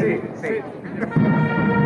sí, sí.